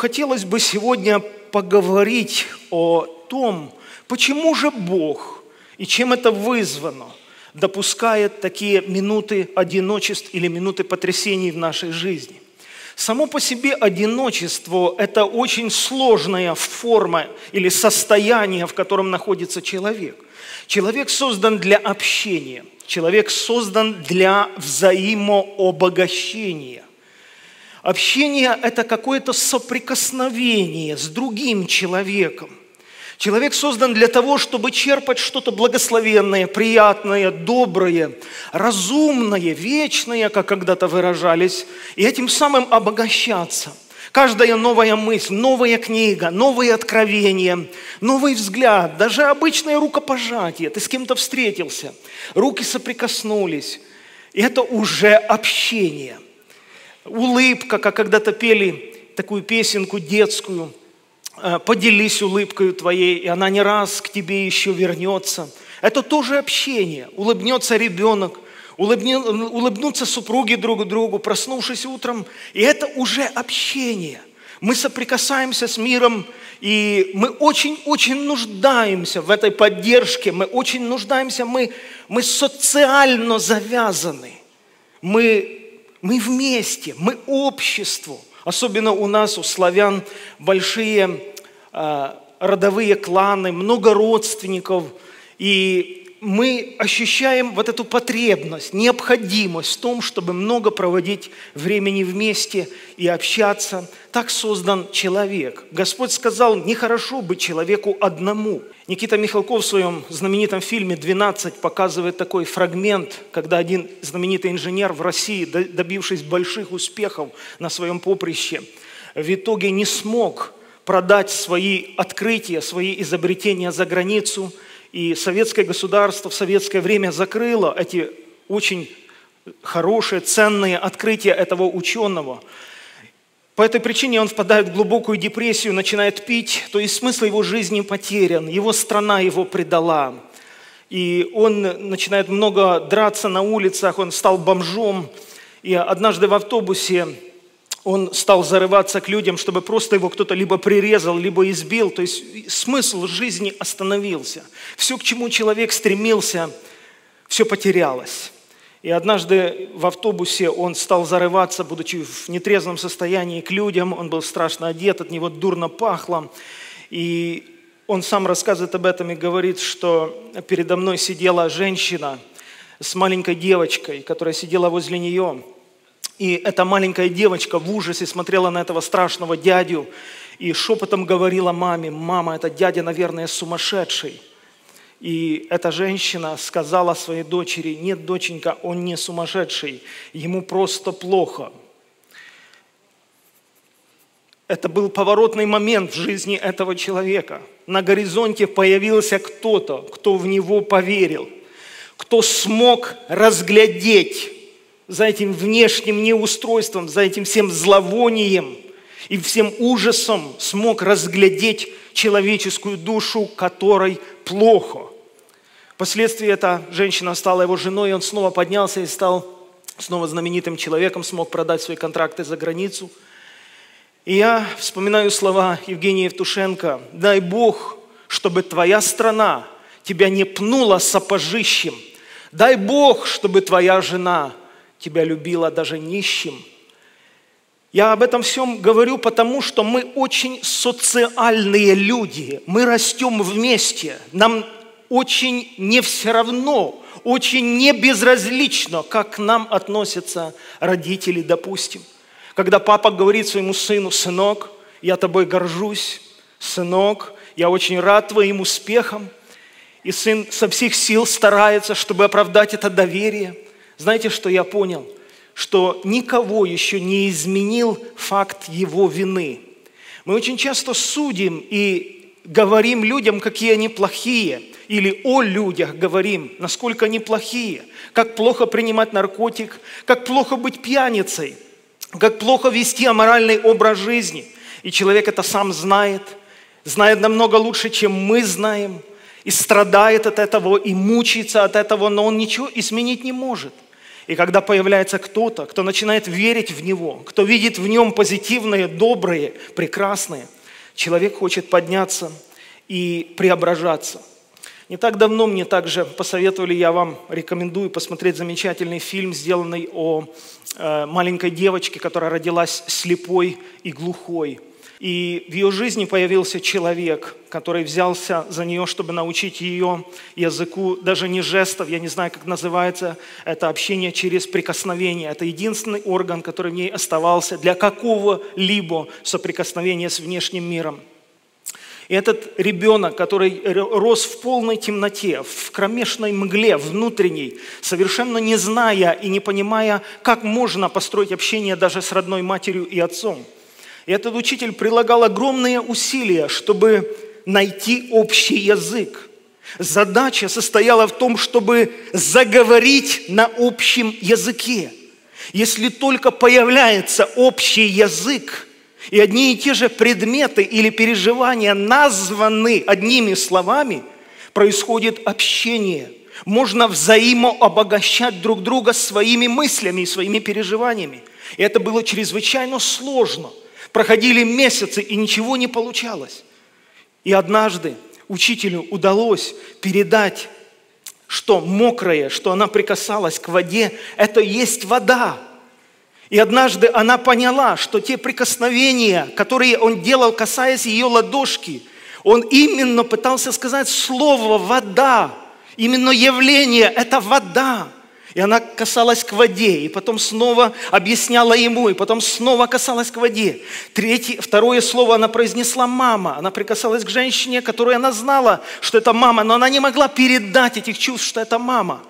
хотелось бы сегодня поговорить о том, почему же Бог и чем это вызвано допускает такие минуты одиночеств или минуты потрясений в нашей жизни. Само по себе одиночество – это очень сложная форма или состояние, в котором находится человек. Человек создан для общения, человек создан для взаимообогащения. Общение – это какое-то соприкосновение с другим человеком. Человек создан для того, чтобы черпать что-то благословенное, приятное, доброе, разумное, вечное, как когда-то выражались, и этим самым обогащаться. Каждая новая мысль, новая книга, новые откровения, новый взгляд, даже обычное рукопожатие. Ты с кем-то встретился, руки соприкоснулись. И это уже общение – улыбка, как когда-то пели такую песенку детскую, «Э, поделись улыбкой твоей, и она не раз к тебе еще вернется. Это тоже общение. Улыбнется ребенок, улыбнутся супруги друг другу, проснувшись утром, и это уже общение. Мы соприкасаемся с миром, и мы очень-очень нуждаемся в этой поддержке, мы очень нуждаемся, мы, мы социально завязаны. Мы мы вместе, мы общество. Особенно у нас, у славян, большие э, родовые кланы, много родственников. И мы ощущаем вот эту потребность, необходимость в том, чтобы много проводить времени вместе и общаться. Так создан человек. Господь сказал, нехорошо быть человеку одному. Никита Михалков в своем знаменитом фильме «12» показывает такой фрагмент, когда один знаменитый инженер в России, добившись больших успехов на своем поприще, в итоге не смог продать свои открытия, свои изобретения за границу – и советское государство в советское время закрыло эти очень хорошие, ценные открытия этого ученого. По этой причине он впадает в глубокую депрессию, начинает пить, то есть смысл его жизни потерян, его страна его предала. И он начинает много драться на улицах, он стал бомжом. И однажды в автобусе он стал зарываться к людям, чтобы просто его кто-то либо прирезал, либо избил. То есть смысл жизни остановился. Все, к чему человек стремился, все потерялось. И однажды в автобусе он стал зарываться, будучи в нетрезвом состоянии, к людям. Он был страшно одет, от него дурно пахло. И он сам рассказывает об этом и говорит, что передо мной сидела женщина с маленькой девочкой, которая сидела возле нее – и эта маленькая девочка в ужасе смотрела на этого страшного дядю и шепотом говорила маме, мама, этот дядя, наверное, сумасшедший. И эта женщина сказала своей дочери, нет, доченька, он не сумасшедший, ему просто плохо. Это был поворотный момент в жизни этого человека. На горизонте появился кто-то, кто в него поверил, кто смог разглядеть за этим внешним неустройством, за этим всем зловонием и всем ужасом смог разглядеть человеческую душу, которой плохо. Впоследствии эта женщина стала его женой, и он снова поднялся и стал снова знаменитым человеком, смог продать свои контракты за границу. И я вспоминаю слова Евгения Евтушенко. «Дай Бог, чтобы твоя страна тебя не пнула сапожищем. Дай Бог, чтобы твоя жена тебя любила даже нищим. Я об этом всем говорю, потому что мы очень социальные люди. Мы растем вместе. Нам очень не все равно, очень не безразлично, как к нам относятся родители, допустим. Когда папа говорит своему сыну, сынок, я тобой горжусь, сынок, я очень рад твоим успехам. И сын со всех сил старается, чтобы оправдать это доверие – знаете, что я понял? Что никого еще не изменил факт его вины. Мы очень часто судим и говорим людям, какие они плохие, или о людях говорим, насколько они плохие, как плохо принимать наркотик, как плохо быть пьяницей, как плохо вести аморальный образ жизни. И человек это сам знает, знает намного лучше, чем мы знаем, и страдает от этого, и мучается от этого, но он ничего изменить не может – И когда появляется кто-то, кто начинает верить в него, кто видит в нем позитивные, добрые, прекрасные, человек хочет подняться и преображаться. Не так давно мне также посоветовали, я вам рекомендую посмотреть замечательный фильм, сделанный о э, маленькой девочке, которая родилась слепой и глухой. И в ее жизни появился человек, который взялся за нее, чтобы научить ее языку, даже не жестов, я не знаю, как называется, это общение через прикосновение. Это единственный орган, который в ней оставался для какого-либо соприкосновения с внешним миром. И этот ребенок, который рос в полной темноте, в кромешной мгле внутренней, совершенно не зная и не понимая, как можно построить общение даже с родной матерью и отцом. И этот учитель прилагал огромные усилия, чтобы найти общий язык. Задача состояла в том, чтобы заговорить на общем языке. Если только появляется общий язык, и одни и те же предметы или переживания названы одними словами, происходит общение. Можно взаимообогащать друг друга своими мыслями и своими переживаниями. И это было чрезвычайно сложно. Проходили месяцы, и ничего не получалось. И однажды учителю удалось передать, что мокрое, что она прикасалась к воде, это есть вода – и однажды она поняла, что те прикосновения, которые он делал, касаясь ее ладошки, он именно пытался сказать слово «вода». Именно явление – это вода. И она касалась к воде, и потом снова объясняла ему, и потом снова касалась к воде. Третье, второе слово она произнесла «мама». Она прикасалась к женщине, которую она знала, что это мама, но она не могла передать этих чувств, что это мама.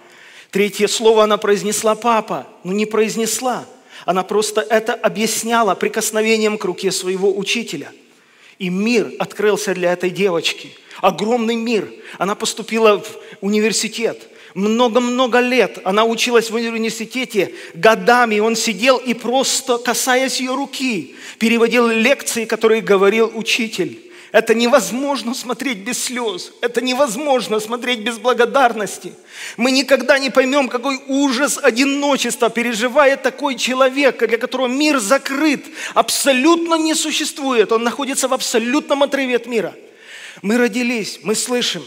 Третье слово она произнесла «папа», но не произнесла – она просто это объясняла прикосновением к руке своего учителя. И мир открылся для этой девочки. Огромный мир. Она поступила в университет. Много-много лет она училась в университете годами. Он сидел и просто, касаясь ее руки, переводил лекции, которые говорил учитель. Это невозможно смотреть без слез. Это невозможно смотреть без благодарности. Мы никогда не поймем, какой ужас одиночества переживает такой человек, для которого мир закрыт, абсолютно не существует. Он находится в абсолютном отрыве от мира. Мы родились, мы слышим,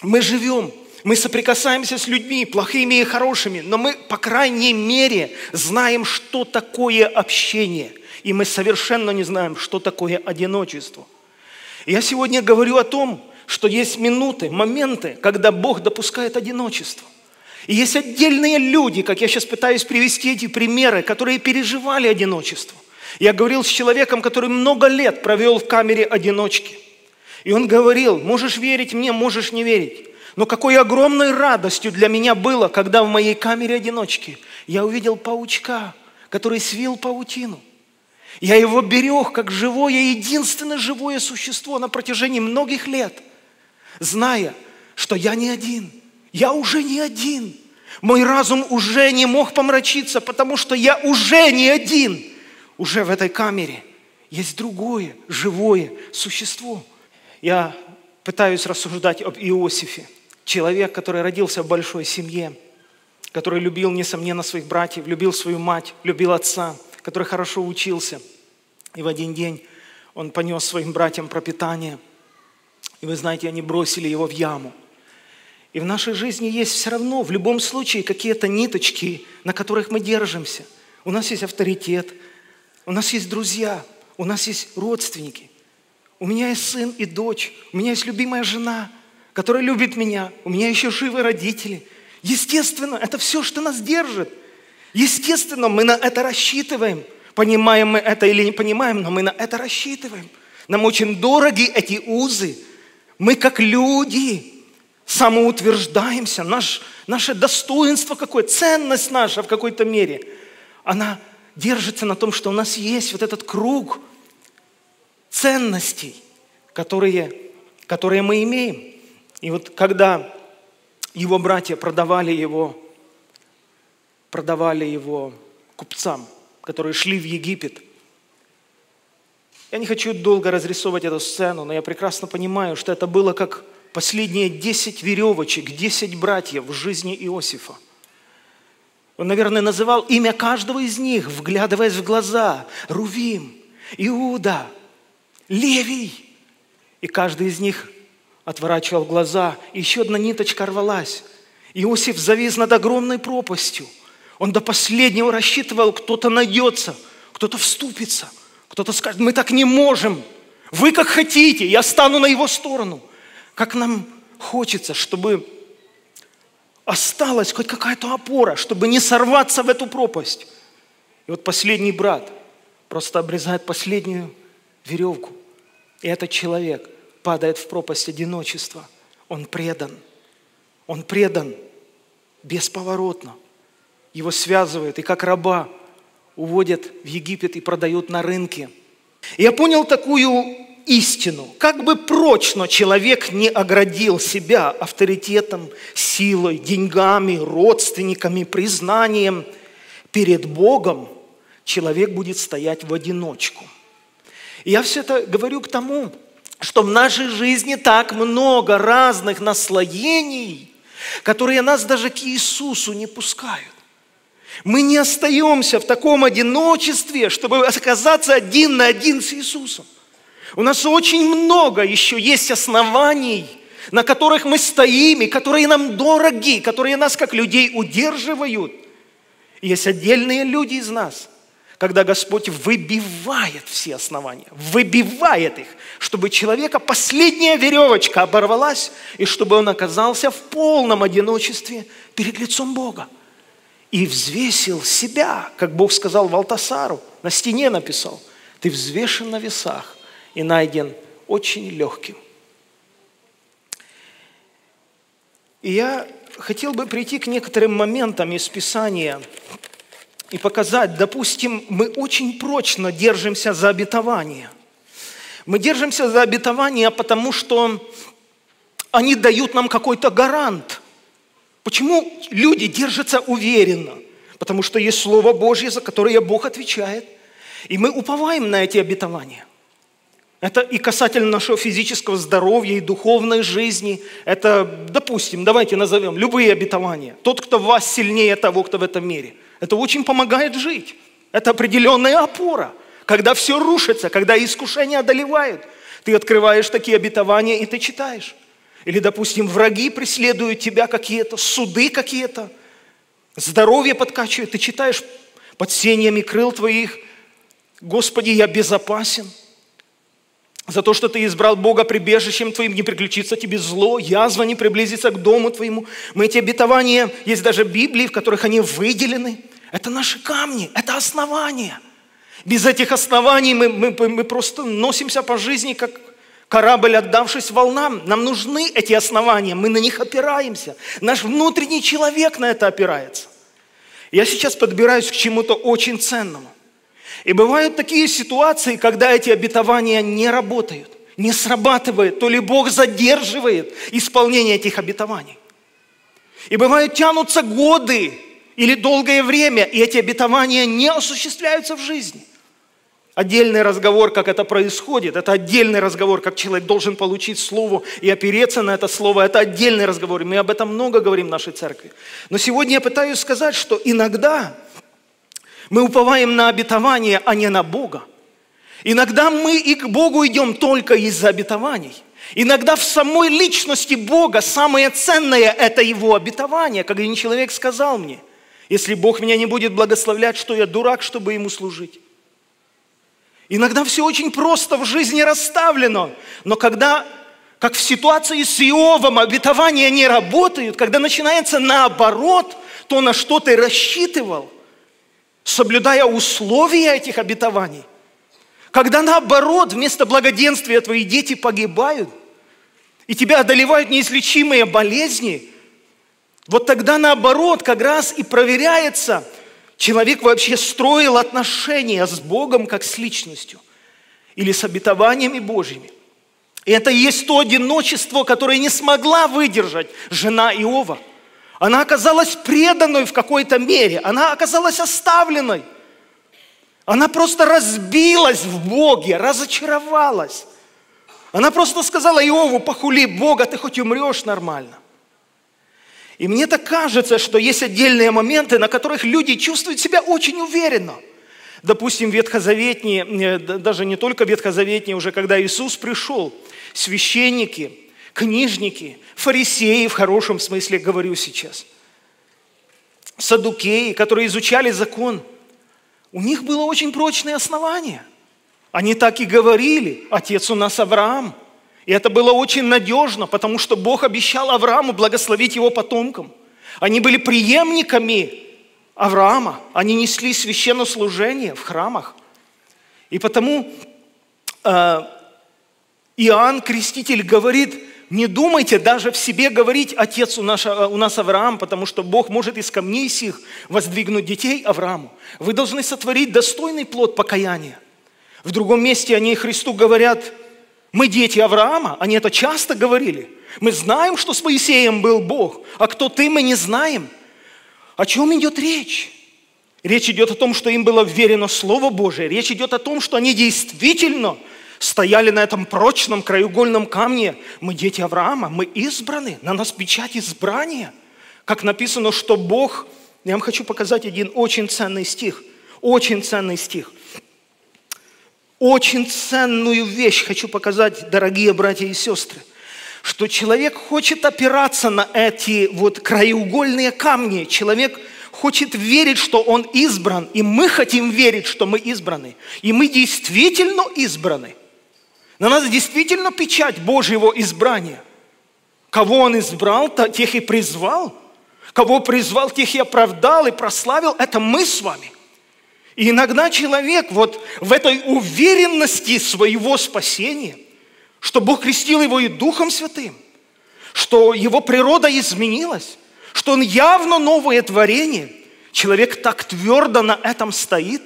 мы живем, мы соприкасаемся с людьми, плохими и хорошими, но мы, по крайней мере, знаем, что такое общение. И мы совершенно не знаем, что такое одиночество. Я сегодня говорю о том, что есть минуты, моменты, когда Бог допускает одиночество. И есть отдельные люди, как я сейчас пытаюсь привести эти примеры, которые переживали одиночество. Я говорил с человеком, который много лет провел в камере одиночки. И он говорил, можешь верить мне, можешь не верить. Но какой огромной радостью для меня было, когда в моей камере одиночки я увидел паучка, который свил паутину – я его берег как живое, единственное живое существо на протяжении многих лет, зная, что я не один. Я уже не один. Мой разум уже не мог помрачиться, потому что я уже не один. Уже в этой камере есть другое, живое существо. Я пытаюсь рассуждать об Иосифе. Человек, который родился в большой семье, который любил, несомненно, своих братьев, любил свою мать, любил отца – который хорошо учился. И в один день он понес своим братьям пропитание. И вы знаете, они бросили его в яму. И в нашей жизни есть все равно, в любом случае, какие-то ниточки, на которых мы держимся. У нас есть авторитет, у нас есть друзья, у нас есть родственники. У меня есть сын и дочь, у меня есть любимая жена, которая любит меня, у меня еще живы родители. Естественно, это все, что нас держит – Естественно, мы на это рассчитываем. Понимаем мы это или не понимаем, но мы на это рассчитываем. Нам очень дороги эти узы. Мы как люди самоутверждаемся. Наш, наше достоинство какое, ценность наша в какой-то мере, она держится на том, что у нас есть вот этот круг ценностей, которые, которые мы имеем. И вот когда его братья продавали его продавали его купцам, которые шли в Египет. Я не хочу долго разрисовывать эту сцену, но я прекрасно понимаю, что это было как последние десять веревочек, десять братьев в жизни Иосифа. Он, наверное, называл имя каждого из них, вглядываясь в глаза. Рувим, Иуда, Левий. И каждый из них отворачивал глаза, и еще одна ниточка рвалась. Иосиф завис над огромной пропастью. Он до последнего рассчитывал, кто-то найдется, кто-то вступится, кто-то скажет, мы так не можем. Вы как хотите, я стану на его сторону. Как нам хочется, чтобы осталась хоть какая-то опора, чтобы не сорваться в эту пропасть. И вот последний брат просто обрезает последнюю веревку. И этот человек падает в пропасть одиночества. Он предан. Он предан бесповоротно. Его связывают и как раба уводят в Египет и продают на рынке. И я понял такую истину. Как бы прочно человек не оградил себя авторитетом, силой, деньгами, родственниками, признанием, перед Богом человек будет стоять в одиночку. Я все это говорю к тому, что в нашей жизни так много разных наслоений, которые нас даже к Иисусу не пускают. Мы не остаемся в таком одиночестве, чтобы оказаться один на один с Иисусом. У нас очень много еще есть оснований, на которых мы стоим, и которые нам дороги, которые нас как людей удерживают. Есть отдельные люди из нас, когда Господь выбивает все основания, выбивает их, чтобы человека последняя веревочка оборвалась, и чтобы он оказался в полном одиночестве перед лицом Бога. И взвесил себя, как Бог сказал Валтасару, на стене написал, ты взвешен на весах, и найден очень легким. И я хотел бы прийти к некоторым моментам из Писания и показать, допустим, мы очень прочно держимся за обетование. Мы держимся за обетование, потому что они дают нам какой-то гарант. Почему люди держатся уверенно? Потому что есть Слово Божье, за которое Бог отвечает. И мы уповаем на эти обетования – это и касательно нашего физического здоровья и духовной жизни. Это, допустим, давайте назовем любые обетования. Тот, кто в вас сильнее того, кто в этом мире. Это очень помогает жить. Это определенная опора. Когда все рушится, когда искушения одолевают, ты открываешь такие обетования и ты читаешь. Или, допустим, враги преследуют тебя какие-то, суды какие-то, здоровье подкачивают, ты читаешь под сеньями крыл твоих, Господи, я безопасен – за то, что ты избрал Бога прибежищем твоим, не приключится тебе зло, язва не приблизится к дому твоему. Мы эти обетования, есть даже Библии, в которых они выделены. Это наши камни, это основания. Без этих оснований мы, мы, мы просто носимся по жизни, как корабль, отдавшись волнам. Нам нужны эти основания, мы на них опираемся. Наш внутренний человек на это опирается. Я сейчас подбираюсь к чему-то очень ценному. И бывают такие ситуации, когда эти обетования не работают, не срабатывают, то ли Бог задерживает исполнение этих обетований. И бывают тянутся годы или долгое время, и эти обетования не осуществляются в жизни. Отдельный разговор, как это происходит, это отдельный разговор, как человек должен получить слово и опереться на это слово, это отдельный разговор. Мы об этом много говорим в нашей церкви. Но сегодня я пытаюсь сказать, что иногда мы уповаем на обетование, а не на Бога. Иногда мы и к Богу идем только из-за обетований. Иногда в самой личности Бога самое ценное – это Его обетование. Как один человек сказал мне, если Бог меня не будет благословлять, что я дурак, чтобы Ему служить. Иногда все очень просто в жизни расставлено, но когда, как в ситуации с Иовом, обетования не работают, когда начинается наоборот, то, на что ты рассчитывал, соблюдая условия этих обетований. Когда наоборот, вместо благоденствия твои дети погибают, и тебя одолевают неизлечимые болезни, вот тогда наоборот как раз и проверяется, человек вообще строил отношения с Богом как с личностью или с обетованиями Божьими. И это и есть то одиночество, которое не смогла выдержать жена Иова – она оказалась преданной в какой-то мере. Она оказалась оставленной. Она просто разбилась в Боге, разочаровалась. Она просто сказала Иову, похули Бога, ты хоть умрешь нормально. И мне так кажется, что есть отдельные моменты, на которых люди чувствуют себя очень уверенно. Допустим, ветхозаветние, э, даже не только ветхозаветние, уже когда Иисус пришел, священники, книжники, фарисеи в хорошем смысле говорю сейчас, садукеи, которые изучали закон, у них было очень прочное основание. Они так и говорили, отец у нас Авраам – и это было очень надежно, потому что Бог обещал Аврааму благословить его потомкам. Они были преемниками Авраама, они несли священнослужение в храмах. И потому э, Иоанн Креститель говорит, не думайте даже в себе говорить, отец у нас, у нас Авраам, потому что Бог может из камней сих воздвигнуть детей Аврааму. Вы должны сотворить достойный плод покаяния. В другом месте они Христу говорят – мы дети Авраама, они это часто говорили. Мы знаем, что с Моисеем был Бог, а кто ты, мы не знаем. О чем идет речь? Речь идет о том, что им было верено Слово Божие. Речь идет о том, что они действительно стояли на этом прочном краеугольном камне. Мы дети Авраама, мы избраны, на нас печать избрания. Как написано, что Бог... Я вам хочу показать один очень ценный стих. Очень ценный стих – очень ценную вещь хочу показать, дорогие братья и сестры, что человек хочет опираться на эти вот краеугольные камни. Человек хочет верить, что он избран, и мы хотим верить, что мы избраны. И мы действительно избраны. На нас действительно печать Божьего избрания. Кого Он избрал, тех и призвал. Кого призвал, тех и оправдал и прославил. Это мы с вами. И иногда человек вот в этой уверенности своего спасения, что Бог крестил его и Духом Святым, что его природа изменилась, что он явно новое творение, человек так твердо на этом стоит.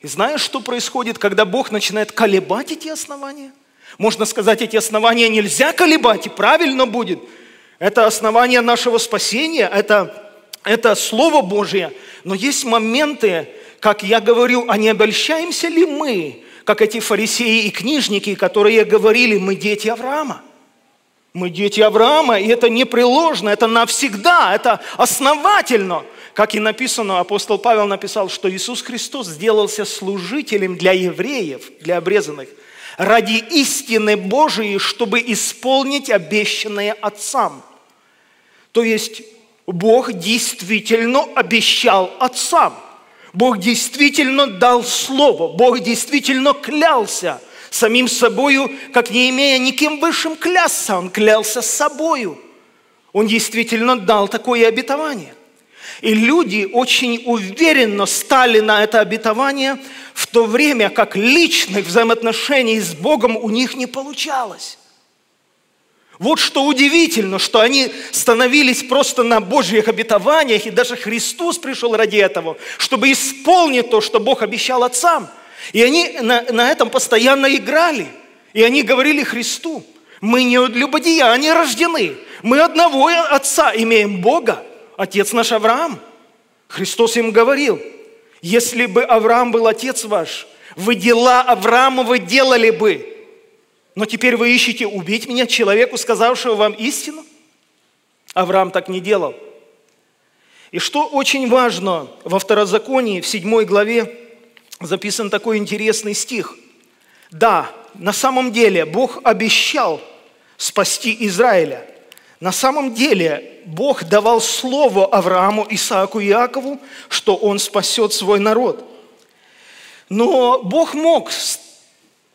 И знаешь, что происходит, когда Бог начинает колебать эти основания? Можно сказать, эти основания нельзя колебать, и правильно будет. Это основание нашего спасения, это, это Слово Божие. Но есть моменты, как я говорю, а не обольщаемся ли мы, как эти фарисеи и книжники, которые говорили, мы дети Авраама? Мы дети Авраама, и это непреложно, это навсегда, это основательно. Как и написано, апостол Павел написал, что Иисус Христос сделался служителем для евреев, для обрезанных, ради истины Божией, чтобы исполнить обещанное Отцам. То есть Бог действительно обещал Отцам – Бог действительно дал слово, Бог действительно клялся самим собою, как не имея никем высшим клясться, Он клялся собою. Он действительно дал такое обетование. И люди очень уверенно стали на это обетование, в то время как личных взаимоотношений с Богом у них не получалось. Вот что удивительно, что они становились просто на Божьих обетованиях, и даже Христос пришел ради этого, чтобы исполнить то, что Бог обещал отцам. И они на, на этом постоянно играли. И они говорили Христу, мы не от любодеяния рождены, мы одного отца имеем Бога, отец наш Авраам. Христос им говорил, если бы Авраам был отец ваш, вы дела Авраамовы делали бы, но теперь вы ищете убить меня, человеку, сказавшего вам истину? Авраам так не делал. И что очень важно, во Второзаконии, в седьмой главе, записан такой интересный стих. Да, на самом деле Бог обещал спасти Израиля. На самом деле Бог давал слово Аврааму, Исааку и Иакову, что он спасет свой народ. Но Бог мог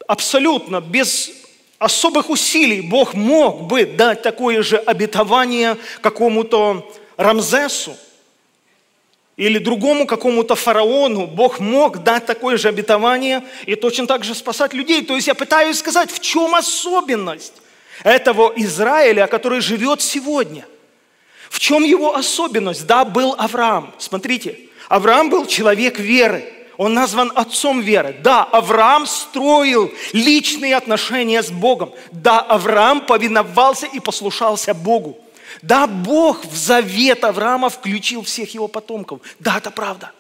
абсолютно без особых усилий Бог мог бы дать такое же обетование какому-то Рамзесу или другому какому-то фараону. Бог мог дать такое же обетование и точно так же спасать людей. То есть я пытаюсь сказать, в чем особенность этого Израиля, который живет сегодня. В чем его особенность? Да, был Авраам. Смотрите, Авраам был человек веры. Он назван отцом веры. Да, Авраам строил личные отношения с Богом. Да, Авраам повиновался и послушался Богу. Да, Бог в завет Авраама включил всех его потомков. Да, это правда.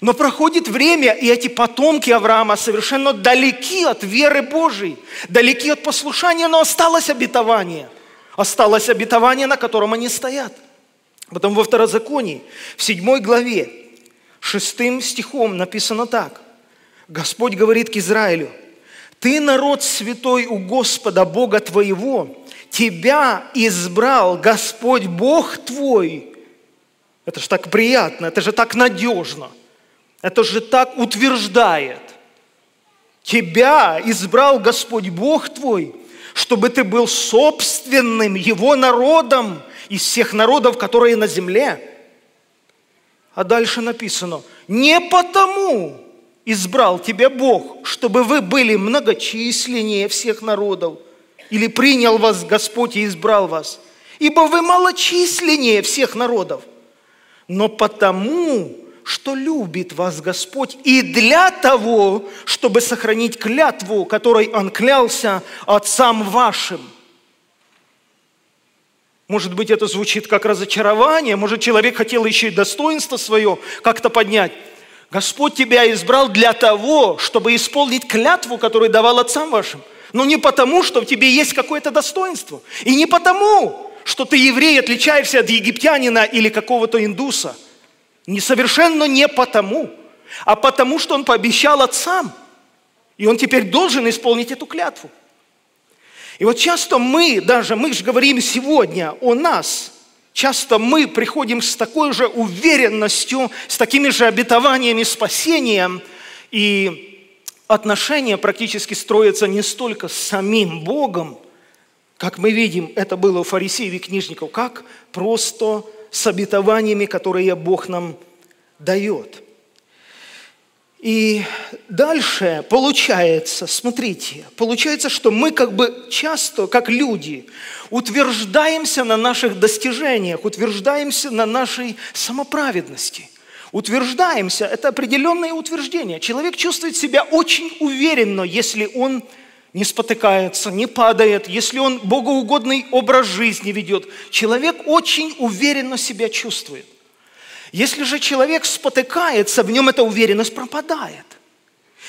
Но проходит время, и эти потомки Авраама совершенно далеки от веры Божией, далеки от послушания, но осталось обетование. Осталось обетование, на котором они стоят – Потом во Второзаконии, в седьмой главе, шестым стихом написано так. Господь говорит к Израилю, «Ты народ святой у Господа Бога твоего, тебя избрал Господь Бог твой». Это же так приятно, это же так надежно, это же так утверждает. Тебя избрал Господь Бог твой, чтобы ты был собственным Его народом из всех народов, которые на земле. А дальше написано, не потому избрал тебя Бог, чтобы вы были многочисленнее всех народов, или принял вас Господь и избрал вас, ибо вы малочисленнее всех народов, но потому, что любит вас Господь, и для того, чтобы сохранить клятву, которой Он клялся отцам вашим. Может быть, это звучит как разочарование, может, человек хотел еще и достоинство свое как-то поднять. Господь тебя избрал для того, чтобы исполнить клятву, которую давал отцам вашим. Но не потому, что в тебе есть какое-то достоинство. И не потому, что ты еврей, отличаешься от египтянина или какого-то индуса – не совершенно не потому, а потому, что он пообещал отцам. И он теперь должен исполнить эту клятву. И вот часто мы, даже мы же говорим сегодня о нас, часто мы приходим с такой же уверенностью, с такими же обетованиями спасения, и отношения практически строятся не столько с самим Богом, как мы видим, это было у фарисеев и книжников, как просто с обетованиями, которые Бог нам дает. И дальше получается, смотрите, получается, что мы как бы часто, как люди, утверждаемся на наших достижениях, утверждаемся на нашей самоправедности. Утверждаемся, это определенное утверждение. Человек чувствует себя очень уверенно, если он не спотыкается, не падает, если он богоугодный образ жизни ведет, человек очень уверенно себя чувствует. Если же человек спотыкается, в нем эта уверенность пропадает.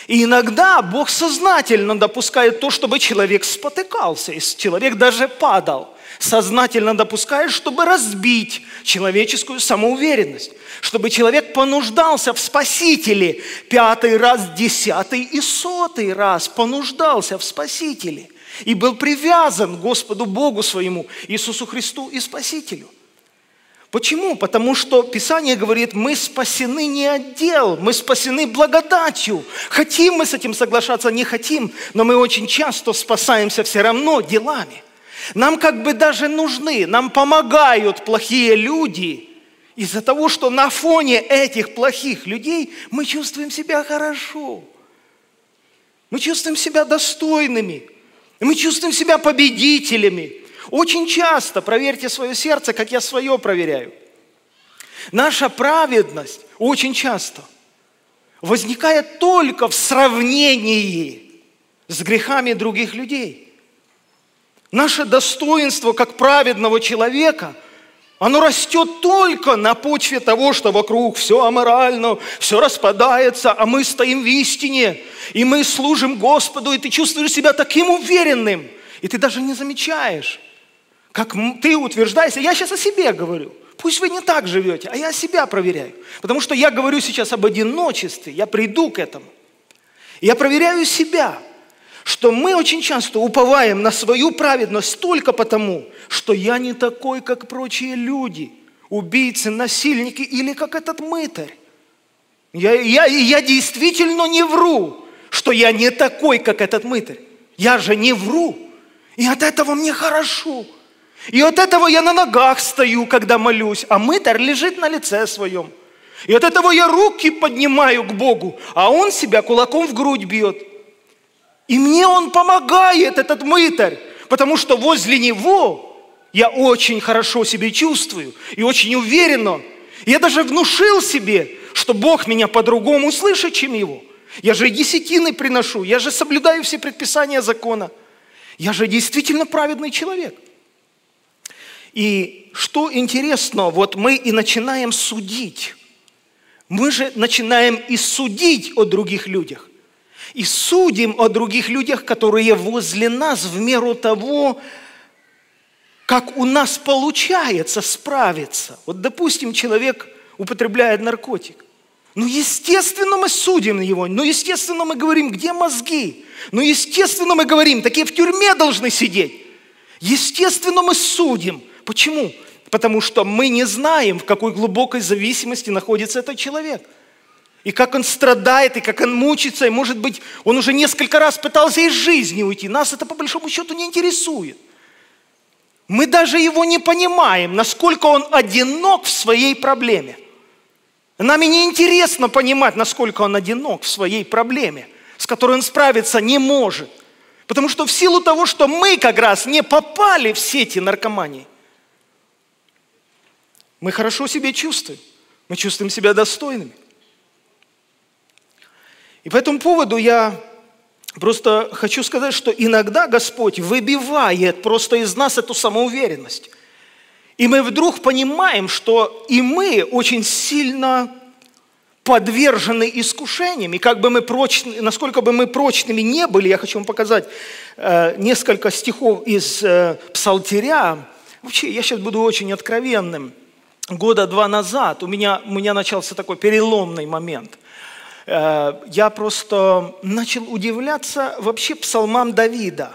И иногда Бог сознательно допускает то, чтобы человек спотыкался, и человек даже падал. Сознательно допускает, чтобы разбить человеческую самоуверенность, чтобы человек понуждался в Спасителе пятый раз, десятый и сотый раз понуждался в Спасителе и был привязан Господу Богу своему, Иисусу Христу и Спасителю. Почему? Потому что Писание говорит, мы спасены не от дел, мы спасены благодатью. Хотим мы с этим соглашаться, не хотим, но мы очень часто спасаемся все равно делами. Нам как бы даже нужны, нам помогают плохие люди из-за того, что на фоне этих плохих людей мы чувствуем себя хорошо. Мы чувствуем себя достойными, мы чувствуем себя победителями. Очень часто, проверьте свое сердце, как я свое проверяю. Наша праведность очень часто возникает только в сравнении с грехами других людей. Наше достоинство как праведного человека, оно растет только на почве того, что вокруг все аморально, все распадается, а мы стоим в истине, и мы служим Господу, и ты чувствуешь себя таким уверенным, и ты даже не замечаешь, как ты утверждаешься, я сейчас о себе говорю. Пусть вы не так живете, а я себя проверяю. Потому что я говорю сейчас об одиночестве, я приду к этому. Я проверяю себя, что мы очень часто уповаем на свою праведность только потому, что я не такой, как прочие люди, убийцы, насильники или как этот мытарь. Я, я, я действительно не вру, что я не такой, как этот мытарь. Я же не вру. И от этого мне хорошо. И от этого я на ногах стою, когда молюсь, а мытарь лежит на лице своем. И от этого я руки поднимаю к Богу, а он себя кулаком в грудь бьет. И мне он помогает, этот мытарь, потому что возле него я очень хорошо себя чувствую и очень уверенно. Я даже внушил себе, что Бог меня по-другому слышит, чем его. Я же десятины приношу, я же соблюдаю все предписания закона. Я же действительно праведный человек – и что интересно, вот мы и начинаем судить. Мы же начинаем и судить о других людях. И судим о других людях, которые возле нас в меру того, как у нас получается справиться. Вот, допустим, человек употребляет наркотик. Ну, естественно, мы судим его. Ну, естественно, мы говорим, где мозги? Ну, естественно, мы говорим, такие в тюрьме должны сидеть. Естественно, мы судим. Почему? Потому что мы не знаем, в какой глубокой зависимости находится этот человек. И как он страдает, и как он мучится, и может быть, он уже несколько раз пытался из жизни уйти. Нас это по большому счету не интересует. Мы даже его не понимаем, насколько он одинок в своей проблеме. Нами не интересно понимать, насколько он одинок в своей проблеме, с которой он справиться не может. Потому что в силу того, что мы как раз не попали в сети наркомании, мы хорошо себя чувствуем, мы чувствуем себя достойными. И по этому поводу я просто хочу сказать, что иногда Господь выбивает просто из нас эту самоуверенность. И мы вдруг понимаем, что и мы очень сильно подвержены искушениям. И как бы мы прочны, насколько бы мы прочными не были, я хочу вам показать э, несколько стихов из э, Псалтиря. Вообще, я сейчас буду очень откровенным года два назад у меня, у меня начался такой переломный момент. Э, я просто начал удивляться вообще псалмам Давида.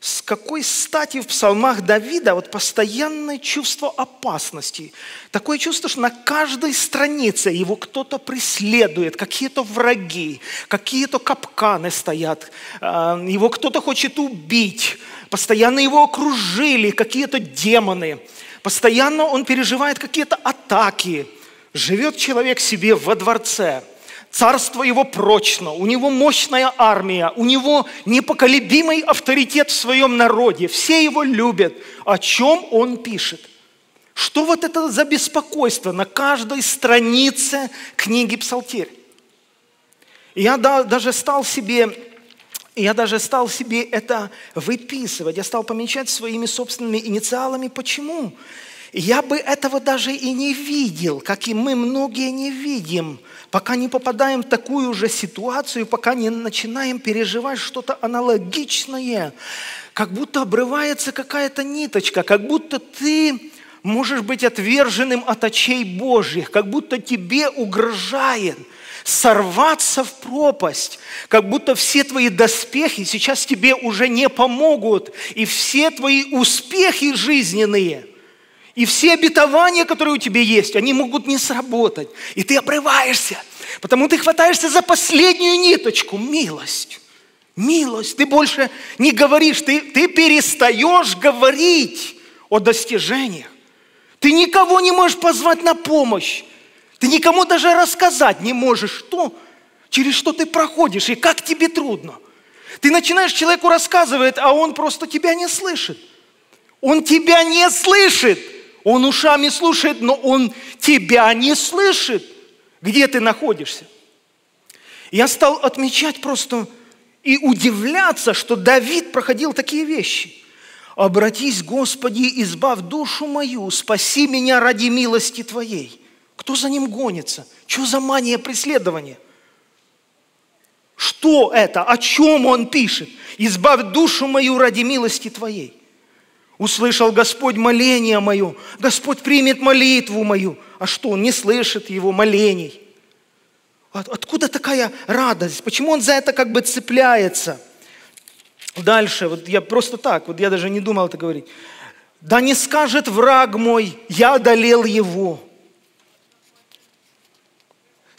С какой стати в псалмах Давида вот постоянное чувство опасности. Такое чувство, что на каждой странице его кто-то преследует, какие-то враги, какие-то капканы стоят, э, его кто-то хочет убить, постоянно его окружили какие-то демоны – Постоянно он переживает какие-то атаки. Живет человек себе во дворце. Царство его прочно, у него мощная армия, у него непоколебимый авторитет в своем народе. Все его любят. О чем он пишет? Что вот это за беспокойство на каждой странице книги Псалтирь? Я даже стал себе я даже стал себе это выписывать, я стал помечать своими собственными инициалами. Почему? Я бы этого даже и не видел, как и мы многие не видим, пока не попадаем в такую же ситуацию, пока не начинаем переживать что-то аналогичное, как будто обрывается какая-то ниточка, как будто ты можешь быть отверженным от очей Божьих, как будто тебе угрожает – сорваться в пропасть, как будто все твои доспехи сейчас тебе уже не помогут, и все твои успехи жизненные, и все обетования, которые у тебя есть, они могут не сработать, и ты обрываешься, потому ты хватаешься за последнюю ниточку, милость. Милость, ты больше не говоришь, ты, ты перестаешь говорить о достижениях. Ты никого не можешь позвать на помощь. Ты никому даже рассказать не можешь, что, через что ты проходишь и как тебе трудно. Ты начинаешь человеку рассказывать, а он просто тебя не слышит. Он тебя не слышит. Он ушами слушает, но он тебя не слышит, где ты находишься. Я стал отмечать просто и удивляться, что Давид проходил такие вещи. «Обратись, Господи, избавь душу мою, спаси меня ради милости Твоей». Кто за ним гонится? Что за мания преследования? Что это? О чем он пишет? «Избавь душу мою ради милости Твоей». Услышал Господь моление мое. Господь примет молитву мою. А что, он не слышит его молений? Откуда такая радость? Почему он за это как бы цепляется? Дальше, вот я просто так, вот я даже не думал это говорить. Да не скажет враг мой, я одолел его.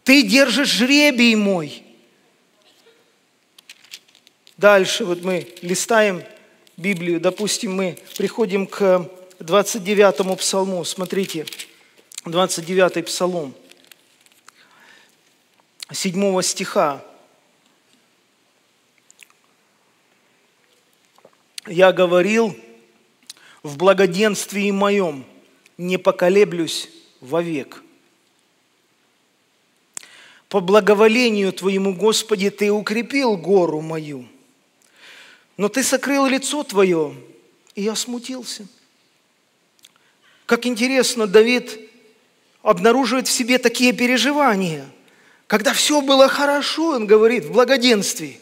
Ты держишь жребий мой. Дальше вот мы листаем Библию, допустим, мы приходим к 29-му псалму. Смотрите, 29-й псалом, 7 стиха. «Я говорил в благоденствии моем, не поколеблюсь вовек». По благоволению Твоему, Господи, Ты укрепил гору мою. Но Ты сокрыл лицо Твое, и я смутился. Как интересно, Давид обнаруживает в себе такие переживания. Когда все было хорошо, он говорит, в благоденствии.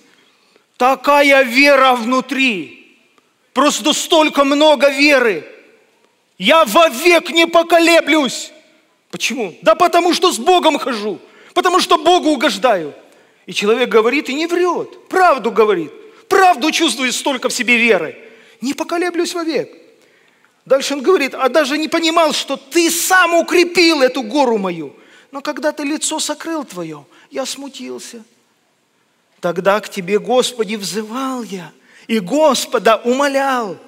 Такая вера внутри. Просто столько много веры. Я вовек не поколеблюсь. Почему? Да потому что с Богом хожу, потому что Богу угождаю. И человек говорит и не врет, правду говорит, правду чувствует столько в себе веры. Не поколеблюсь вовек. Дальше он говорит, а даже не понимал, что ты сам укрепил эту гору мою. Но когда ты лицо сокрыл твое, я смутился. Тогда к тебе, Господи, взывал я, и Господа умолял,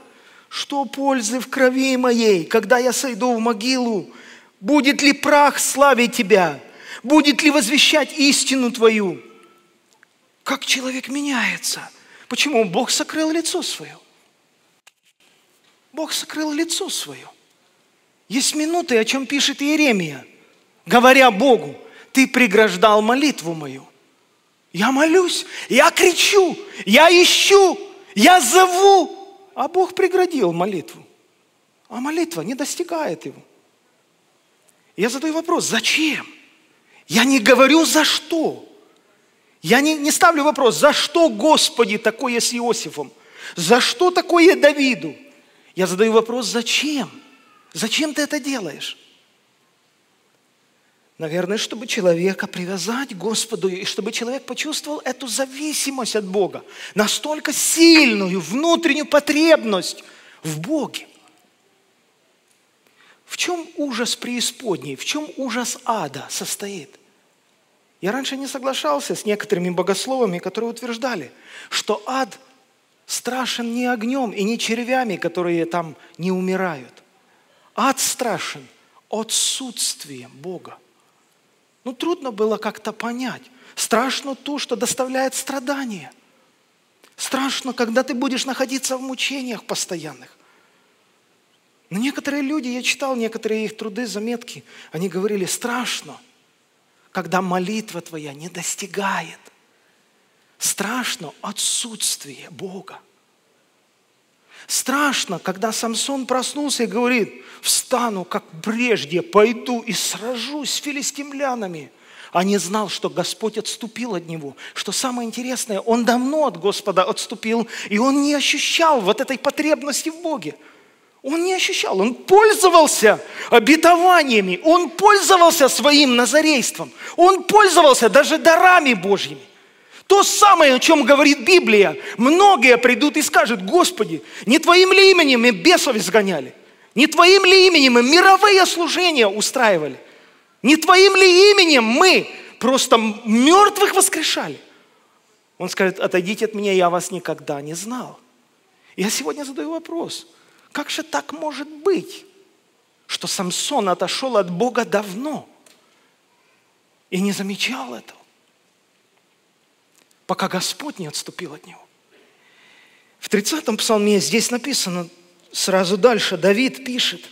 что пользы в крови моей, когда я сойду в могилу, будет ли прах славить Тебя, будет ли возвещать истину Твою. Как человек меняется. Почему? Бог сокрыл лицо свое. Бог сокрыл лицо свое. Есть минуты, о чем пишет Иеремия, говоря Богу, ты преграждал молитву мою. Я молюсь, я кричу, я ищу, я зову, а Бог преградил молитву. А молитва не достигает его. Я задаю вопрос, зачем? Я не говорю, за что. Я не, не ставлю вопрос, за что, Господи, такое с Иосифом? За что такое Давиду? Я задаю вопрос, зачем? Зачем ты это делаешь? Наверное, чтобы человека привязать к Господу, и чтобы человек почувствовал эту зависимость от Бога, настолько сильную внутреннюю потребность в Боге. В чем ужас преисподней, в чем ужас ада состоит? Я раньше не соглашался с некоторыми богословами, которые утверждали, что ад страшен не огнем и не червями, которые там не умирают. Ад страшен отсутствием Бога. Ну, трудно было как-то понять. Страшно то, что доставляет страдания. Страшно, когда ты будешь находиться в мучениях постоянных. Но некоторые люди, я читал некоторые их труды, заметки, они говорили, страшно, когда молитва твоя не достигает. Страшно отсутствие Бога. Страшно, когда Самсон проснулся и говорит, встану, как прежде, пойду и сражусь с филистимлянами. А не знал, что Господь отступил от него. Что самое интересное, он давно от Господа отступил, и он не ощущал вот этой потребности в Боге. Он не ощущал, он пользовался обетованиями, он пользовался своим назарейством, он пользовался даже дарами Божьими. То самое, о чем говорит Библия. Многие придут и скажут, Господи, не Твоим ли именем мы бесов изгоняли? Не Твоим ли именем мы мировые служения устраивали? Не Твоим ли именем мы просто мертвых воскрешали? Он скажет, отойдите от меня, я вас никогда не знал. Я сегодня задаю вопрос, как же так может быть, что Самсон отошел от Бога давно и не замечал этого? пока Господь не отступил от него. В 30-м псалме здесь написано, сразу дальше, Давид пишет,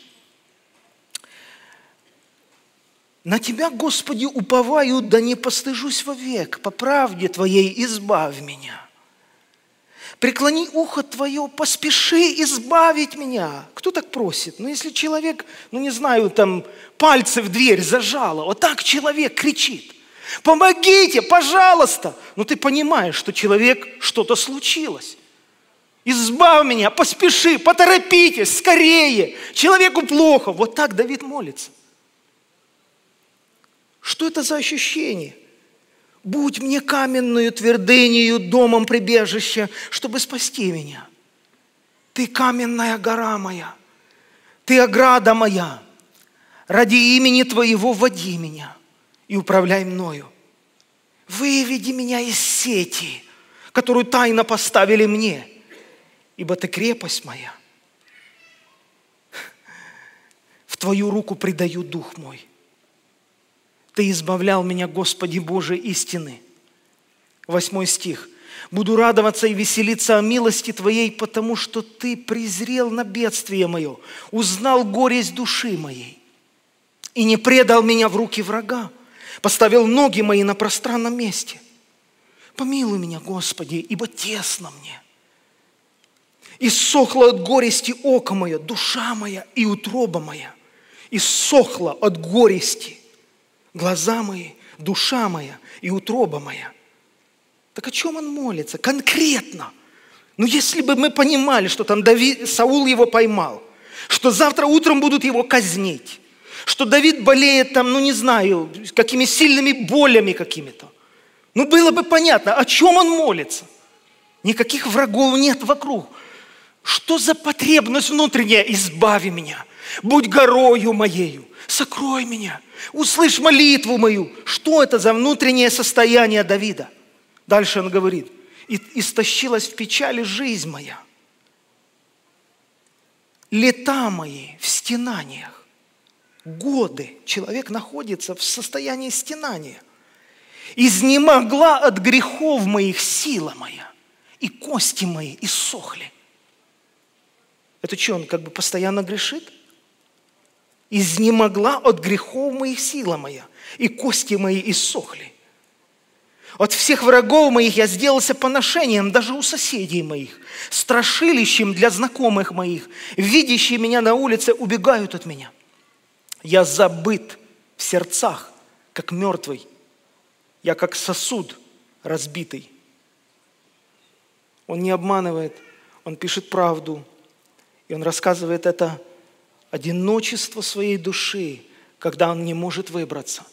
«На Тебя, Господи, уповаю, да не постыжусь вовек, по правде Твоей избавь меня». Преклони ухо твое, поспеши избавить меня. Кто так просит? Ну, если человек, ну, не знаю, там, пальцы в дверь зажало, вот так человек кричит. Помогите, пожалуйста. Но ты понимаешь, что человек что-то случилось. Избавь меня, поспеши, поторопитесь, скорее. Человеку плохо. Вот так Давид молится. Что это за ощущение? Будь мне каменную твердынею, домом прибежища, чтобы спасти меня. Ты каменная гора моя, ты ограда моя. Ради имени Твоего води меня и управляй мною. Выведи меня из сети, которую тайно поставили мне, ибо ты крепость моя. В Твою руку предаю дух мой. Ты избавлял меня, Господи Боже, истины. Восьмой стих. Буду радоваться и веселиться о милости Твоей, потому что Ты презрел на бедствие мое, узнал горесть души моей и не предал меня в руки врага поставил ноги мои на пространном месте. Помилуй меня, Господи, ибо тесно мне. И сохла от горести око мое, душа моя и утроба моя. И сохла от горести глаза мои, душа моя и утроба моя. Так о чем он молится? Конкретно. Ну, если бы мы понимали, что там Давид, Саул его поймал, что завтра утром будут его казнить, что Давид болеет там, ну не знаю, какими сильными болями какими-то. Ну было бы понятно, о чем он молится. Никаких врагов нет вокруг. Что за потребность внутренняя? Избави меня. Будь горою моею. Сокрой меня. Услышь молитву мою. Что это за внутреннее состояние Давида? Дальше он говорит. И истощилась в печали жизнь моя. Лета мои в стенаниях. Годы человек находится в состоянии стенания. Изнемогла от грехов моих сила моя, и кости мои иссохли. Это что, он как бы постоянно грешит? Изнемогла от грехов моих сила моя, и кости мои иссохли. От всех врагов моих я сделался поношением даже у соседей моих, страшилищем для знакомых моих. Видящие меня на улице убегают от меня. Я забыт в сердцах, как мертвый. Я как сосуд разбитый. Он не обманывает, он пишет правду. И он рассказывает это одиночество своей души, когда он не может выбраться.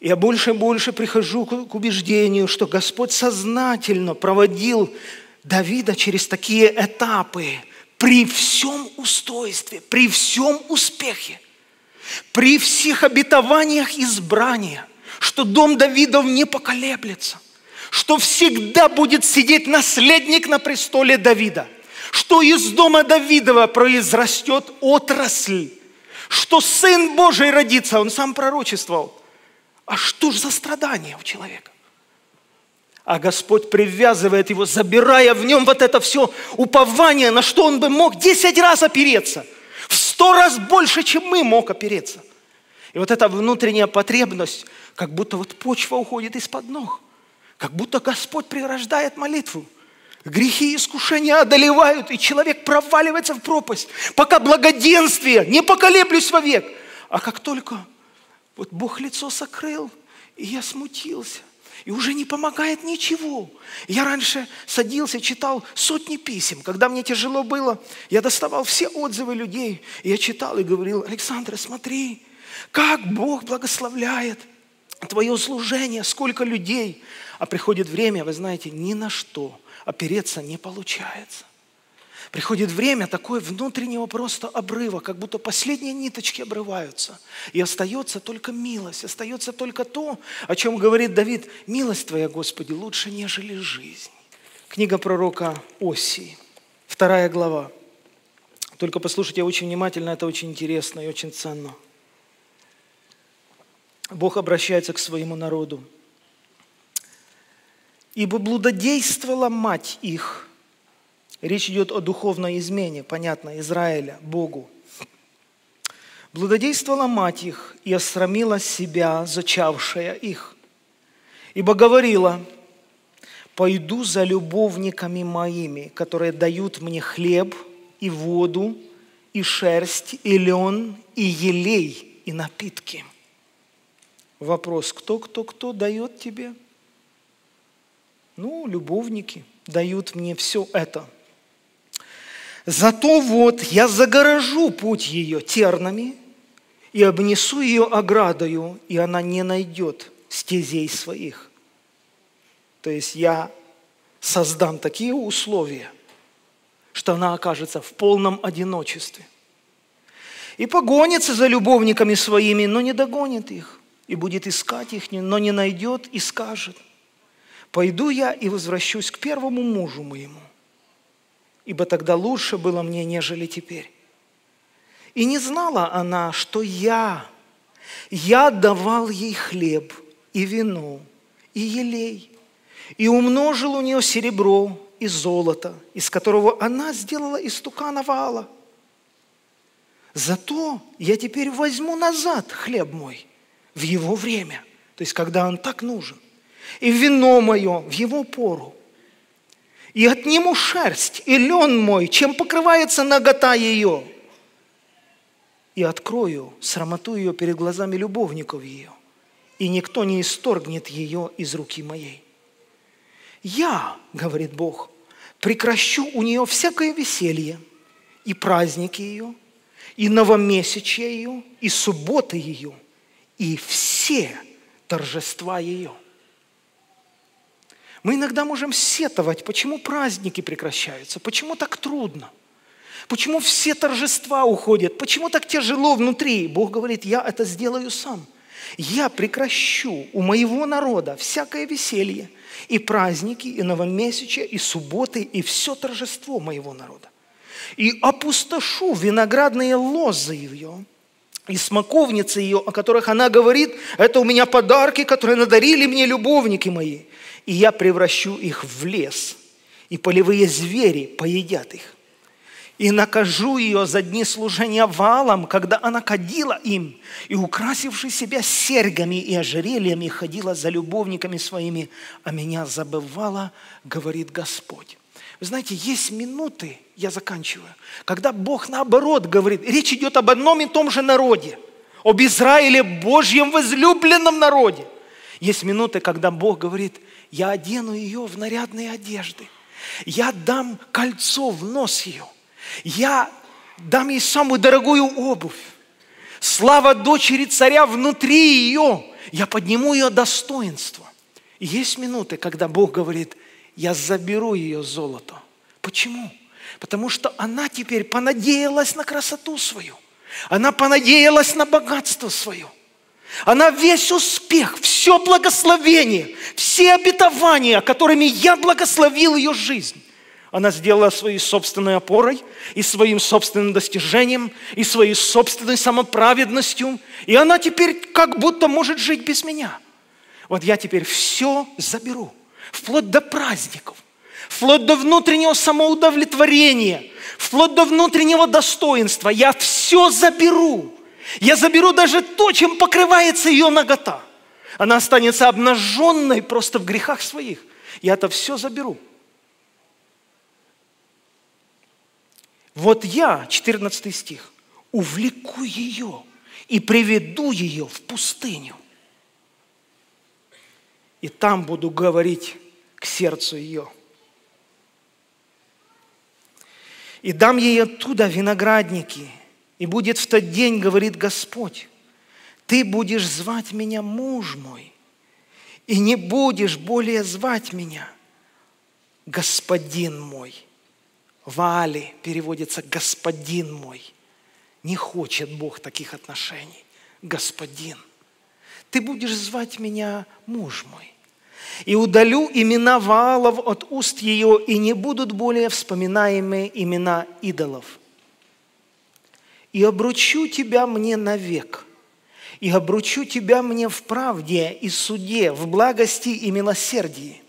Я больше и больше прихожу к убеждению, что Господь сознательно проводил Давида через такие этапы при всем устойстве, при всем успехе, при всех обетованиях избрания, что дом Давидов не поколеблется, что всегда будет сидеть наследник на престоле Давида – что из дома Давидова произрастет отрасль, что Сын Божий родится, он сам пророчествовал. А что же за страдания у человека? А Господь привязывает его, забирая в нем вот это все упование, на что он бы мог 10 раз опереться. В сто раз больше, чем мы мог опереться. И вот эта внутренняя потребность, как будто вот почва уходит из-под ног. Как будто Господь прирождает молитву. Грехи и искушения одолевают, и человек проваливается в пропасть, пока благоденствие, не поколеблюсь вовек. А как только вот Бог лицо сокрыл, и я смутился, и уже не помогает ничего. Я раньше садился, читал сотни писем. Когда мне тяжело было, я доставал все отзывы людей. И я читал и говорил, Александр, смотри, как Бог благословляет твое служение, сколько людей. А приходит время, вы знаете, ни на что опереться не получается. Приходит время такое внутреннего просто обрыва, как будто последние ниточки обрываются. И остается только милость, остается только то, о чем говорит Давид. Милость Твоя, Господи, лучше, нежели жизнь. Книга пророка Осии, вторая глава. Только послушайте очень внимательно, это очень интересно и очень ценно. Бог обращается к своему народу. Ибо блудодействовала мать их. Речь идет о духовной измене, понятно, Израиля, Богу. Блудодействовала мать их и осрамила себя, зачавшая их. Ибо говорила, пойду за любовниками моими, которые дают мне хлеб и воду, и шерсть, и лен, и елей, и напитки. Вопрос, кто, кто, кто дает тебе? Ну, любовники дают мне все это. Зато вот я загорожу путь ее тернами и обнесу ее оградою, и она не найдет стезей своих. То есть я создам такие условия, что она окажется в полном одиночестве. И погонится за любовниками своими, но не догонит их. И будет искать их, но не найдет и скажет – пойду я и возвращусь к первому мужу моему, ибо тогда лучше было мне, нежели теперь. И не знала она, что я, я давал ей хлеб и вино, и елей, и умножил у нее серебро и золото, из которого она сделала истукана вала. Зато я теперь возьму назад хлеб мой в его время, то есть когда он так нужен и вино мое в его пору. И отниму шерсть и лен мой, чем покрывается нагота ее. И открою срамоту ее перед глазами любовников ее. И никто не исторгнет ее из руки моей. Я, говорит Бог, прекращу у нее всякое веселье и праздники ее, и новомесячья ее, и субботы ее, и все торжества ее. Мы иногда можем сетовать, почему праздники прекращаются, почему так трудно, почему все торжества уходят, почему так тяжело внутри. Бог говорит, я это сделаю сам. Я прекращу у моего народа всякое веселье, и праздники, и новомесячья, и субботы, и все торжество моего народа. И опустошу виноградные лозы ее, и смоковницы ее, о которых она говорит, это у меня подарки, которые надарили мне любовники мои. И я превращу их в лес, и полевые звери поедят их и накажу ее за дни служения валом, когда она кадила им, и, украсивши себя серьгами и ожерельями, ходила за любовниками своими, а меня забывала, говорит Господь. Вы знаете, есть минуты, я заканчиваю, когда Бог наоборот говорит, речь идет об одном и том же народе, об Израиле, Божьем возлюбленном народе. Есть минуты, когда Бог говорит, я одену ее в нарядные одежды, я дам кольцо в нос ее – я дам ей самую дорогую обувь. Слава дочери царя внутри ее. Я подниму ее достоинство. Есть минуты, когда Бог говорит, я заберу ее золото. Почему? Потому что она теперь понадеялась на красоту свою. Она понадеялась на богатство свое. Она весь успех, все благословение, все обетования, которыми я благословил ее жизнь, она сделала своей собственной опорой и своим собственным достижением, и своей собственной самоправедностью. И она теперь как будто может жить без меня. Вот я теперь все заберу, вплоть до праздников, вплоть до внутреннего самоудовлетворения, вплоть до внутреннего достоинства. Я все заберу. Я заберу даже то, чем покрывается ее нагота. Она останется обнаженной просто в грехах своих. Я это все заберу. Вот я, 14 стих, увлеку ее и приведу ее в пустыню. И там буду говорить к сердцу ее. И дам ей оттуда виноградники. И будет в тот день, говорит Господь, ты будешь звать меня муж мой, и не будешь более звать меня господин мой – Вали переводится «господин мой». Не хочет Бог таких отношений. Господин. Ты будешь звать меня муж мой. И удалю имена Ваалов от уст ее, и не будут более вспоминаемые имена идолов. И обручу тебя мне навек, и обручу тебя мне в правде и суде, в благости и милосердии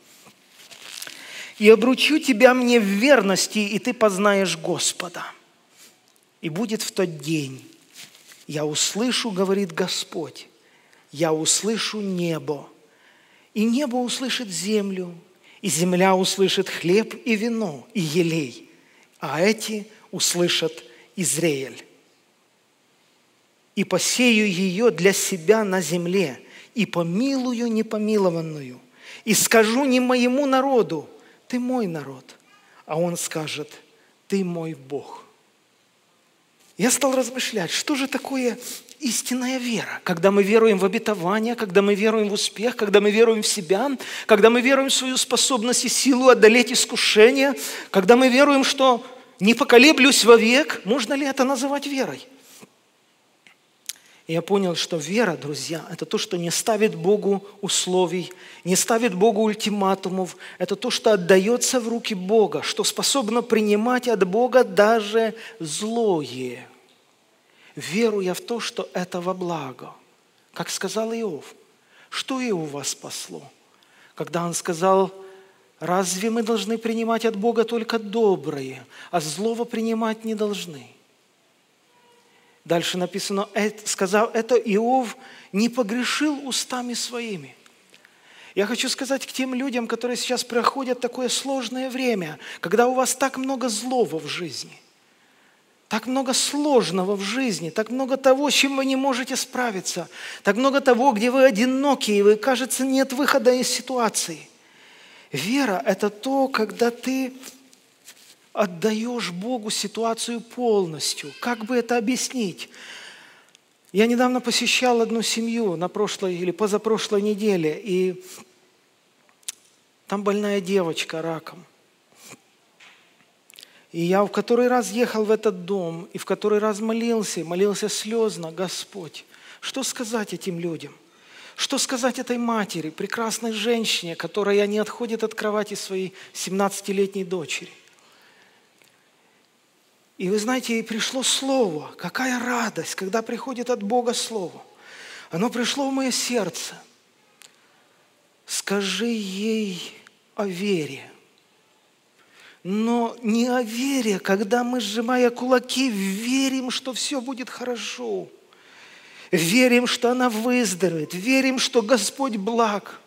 и обручу тебя мне в верности, и ты познаешь Господа. И будет в тот день, я услышу, говорит Господь, я услышу небо, и небо услышит землю, и земля услышит хлеб и вино, и елей, а эти услышат Израиль. И посею ее для себя на земле, и помилую непомилованную, и скажу не моему народу, ты мой народ. А он скажет, ты мой Бог. Я стал размышлять, что же такое истинная вера, когда мы веруем в обетование, когда мы веруем в успех, когда мы веруем в себя, когда мы веруем в свою способность и силу одолеть искушение, когда мы веруем, что не поколеблюсь вовек, можно ли это называть верой? И я понял, что вера, друзья, это то, что не ставит Богу условий, не ставит Богу ультиматумов. Это то, что отдается в руки Бога, что способно принимать от Бога даже злое, веруя в то, что это во благо. Как сказал Иов, что Иов вас спасло? Когда он сказал, разве мы должны принимать от Бога только доброе, а злого принимать не должны – Дальше написано, сказав это, Иов не погрешил устами своими. Я хочу сказать к тем людям, которые сейчас проходят такое сложное время, когда у вас так много злого в жизни, так много сложного в жизни, так много того, с чем вы не можете справиться, так много того, где вы одиноки, и вы, кажется, нет выхода из ситуации. Вера – это то, когда ты отдаешь Богу ситуацию полностью. Как бы это объяснить? Я недавно посещал одну семью на прошлой или позапрошлой неделе, и там больная девочка раком. И я в который раз ехал в этот дом, и в который раз молился, молился слезно, Господь, что сказать этим людям? Что сказать этой матери, прекрасной женщине, которая не отходит от кровати своей 17-летней дочери? И вы знаете, ей пришло слово. Какая радость, когда приходит от Бога слово. Оно пришло в мое сердце. Скажи ей о вере. Но не о вере, когда мы, сжимая кулаки, верим, что все будет хорошо. Верим, что она выздоровеет. Верим, что Господь благ.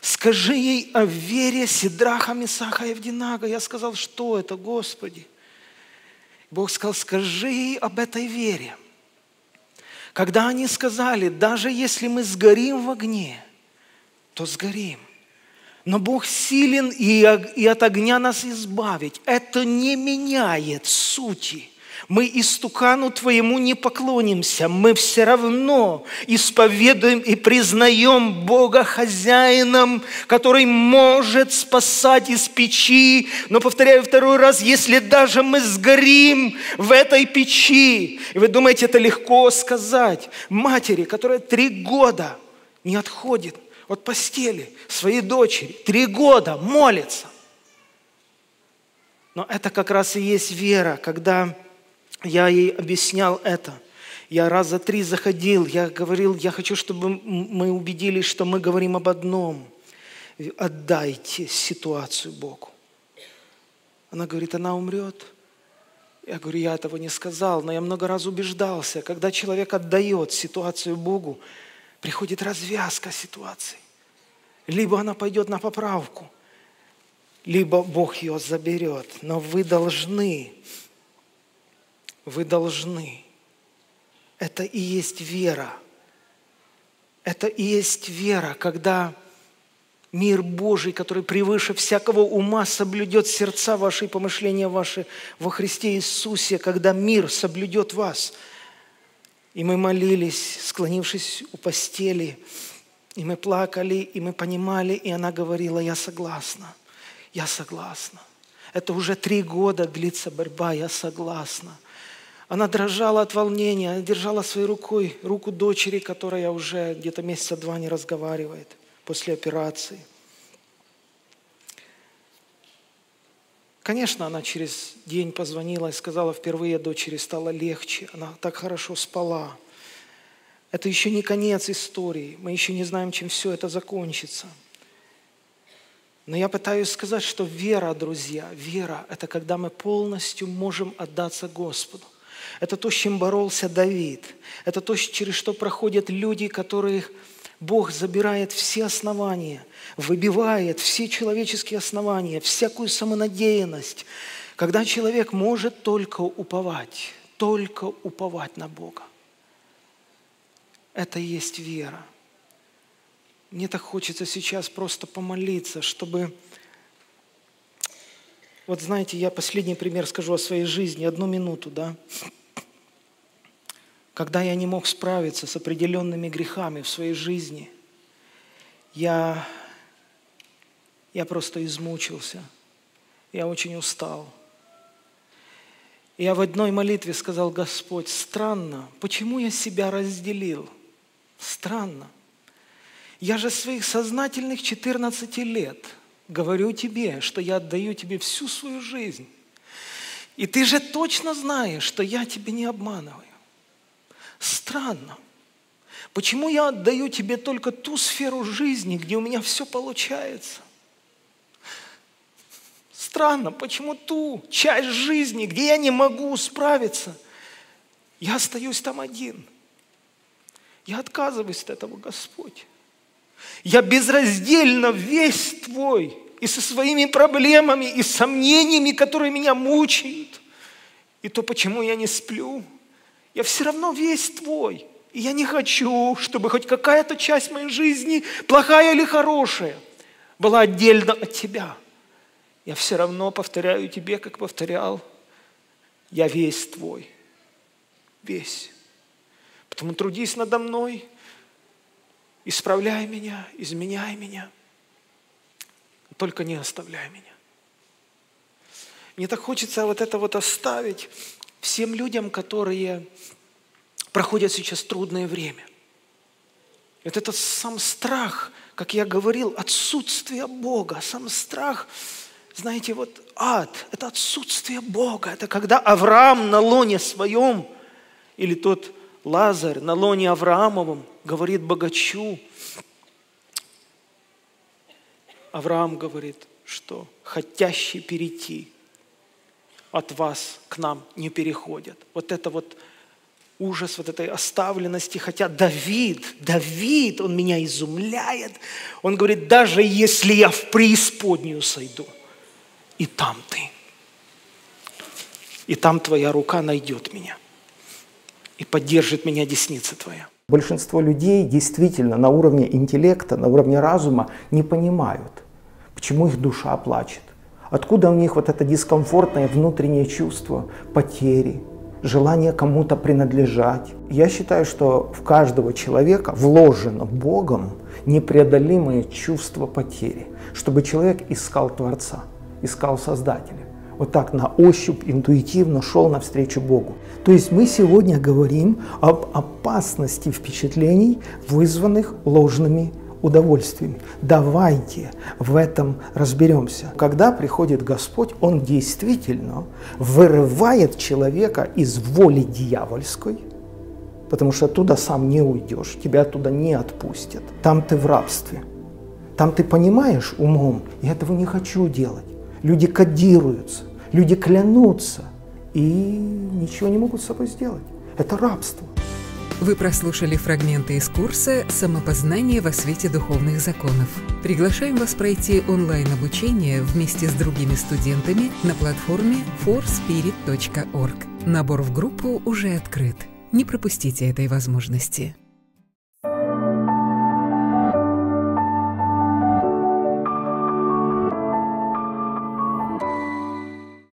Скажи ей о вере Сидраха, Месаха и Евдинага. Я сказал, что это, Господи? Бог сказал, скажи ей об этой вере. Когда они сказали, даже если мы сгорим в огне, то сгорим. Но Бог силен и, от огня нас избавить. Это не меняет сути – мы истукану Твоему не поклонимся, мы все равно исповедуем и признаем Бога хозяином, который может спасать из печи. Но, повторяю второй раз, если даже мы сгорим в этой печи, и вы думаете, это легко сказать, матери, которая три года не отходит от постели своей дочери, три года молится. Но это как раз и есть вера, когда я ей объяснял это. Я раз за три заходил, я говорил, я хочу, чтобы мы убедились, что мы говорим об одном. Отдайте ситуацию Богу. Она говорит, она умрет. Я говорю, я этого не сказал, но я много раз убеждался, когда человек отдает ситуацию Богу, приходит развязка ситуации. Либо она пойдет на поправку, либо Бог ее заберет. Но вы должны вы должны. Это и есть вера. Это и есть вера, когда мир Божий, который превыше всякого ума соблюдет сердца ваши и помышления ваши во Христе Иисусе, когда мир соблюдет вас. И мы молились, склонившись у постели, и мы плакали, и мы понимали, и она говорила, я согласна, я согласна. Это уже три года длится борьба, я согласна. Она дрожала от волнения, она держала своей рукой руку дочери, которая уже где-то месяца два не разговаривает после операции. Конечно, она через день позвонила и сказала, впервые дочери стало легче, она так хорошо спала. Это еще не конец истории, мы еще не знаем, чем все это закончится. Но я пытаюсь сказать, что вера, друзья, вера – это когда мы полностью можем отдаться Господу. Это то, с чем боролся Давид. Это то, через что проходят люди, которых Бог забирает все основания, выбивает все человеческие основания, всякую самонадеянность. Когда человек может только уповать, только уповать на Бога. Это и есть вера. Мне так хочется сейчас просто помолиться, чтобы... Вот знаете, я последний пример скажу о своей жизни, одну минуту, да? Когда я не мог справиться с определенными грехами в своей жизни, я, я просто измучился, я очень устал. Я в одной молитве сказал, Господь, странно, почему я себя разделил? Странно. Я же своих сознательных 14 лет говорю тебе, что я отдаю тебе всю свою жизнь. И ты же точно знаешь, что я тебе не обманываю. Странно. Почему я отдаю тебе только ту сферу жизни, где у меня все получается? Странно, почему ту часть жизни, где я не могу справиться, я остаюсь там один. Я отказываюсь от этого, Господь. Я безраздельно весь Твой и со своими проблемами, и сомнениями, которые меня мучают. И то, почему я не сплю – я все равно весь твой. И я не хочу, чтобы хоть какая-то часть моей жизни, плохая или хорошая, была отдельно от тебя. я все равно повторяю тебе, как повторял. Я весь твой. Весь. Поэтому трудись надо мной, исправляй меня, изменяй меня. Только не оставляй меня. Мне так хочется вот это вот оставить всем людям, которые проходят сейчас трудное время. Вот этот сам страх, как я говорил, отсутствие Бога, сам страх, знаете, вот ад – это отсутствие Бога. Это когда Авраам на лоне своем, или тот Лазарь на лоне Авраамовом говорит богачу, Авраам говорит, что хотящий перейти от вас к нам не переходят. Вот это вот ужас вот этой оставленности, хотя Давид, Давид, он меня изумляет. Он говорит, даже если я в преисподнюю сойду, и там ты, и там твоя рука найдет меня, и поддержит меня десница твоя. Большинство людей действительно на уровне интеллекта, на уровне разума не понимают, почему их душа плачет, откуда у них вот это дискомфортное внутреннее чувство потери, желание кому-то принадлежать. Я считаю, что в каждого человека вложено Богом непреодолимое чувство потери, чтобы человек искал Творца, искал Создателя. Вот так на ощупь, интуитивно шел навстречу Богу. То есть мы сегодня говорим об опасности впечатлений, вызванных ложными удовольствиями. Давайте в этом разберемся. Когда приходит Господь, Он действительно вырывает человека из воли дьявольской, потому что оттуда сам не уйдешь, тебя оттуда не отпустят. Там ты в рабстве. Там ты понимаешь умом, я этого не хочу делать. Люди кодируются, люди клянутся и ничего не могут с собой сделать. Это рабство. Вы прослушали фрагменты из курса «Самопознание во свете духовных законов». Приглашаем вас пройти онлайн-обучение вместе с другими студентами на платформе forspirit.org. Набор в группу уже открыт. Не пропустите этой возможности.